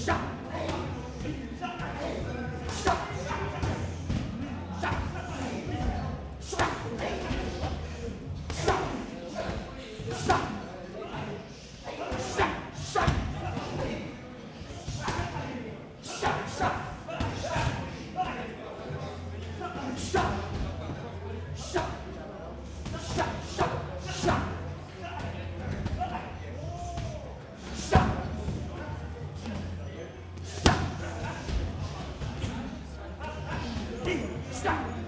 Shut! Shut! Shut! Stop.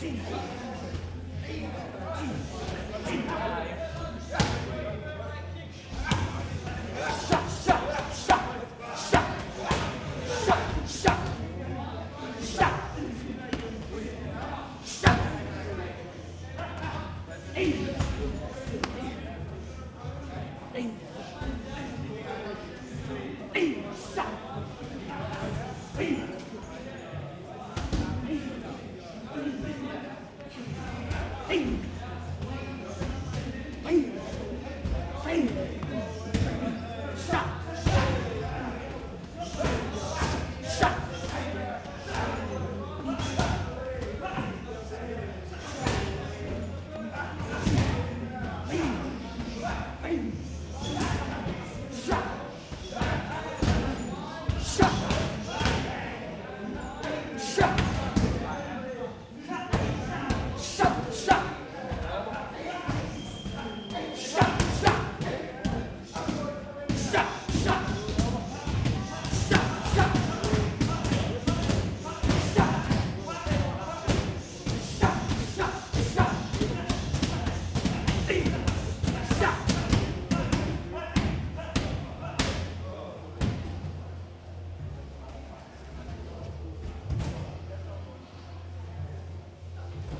Sim. Hey.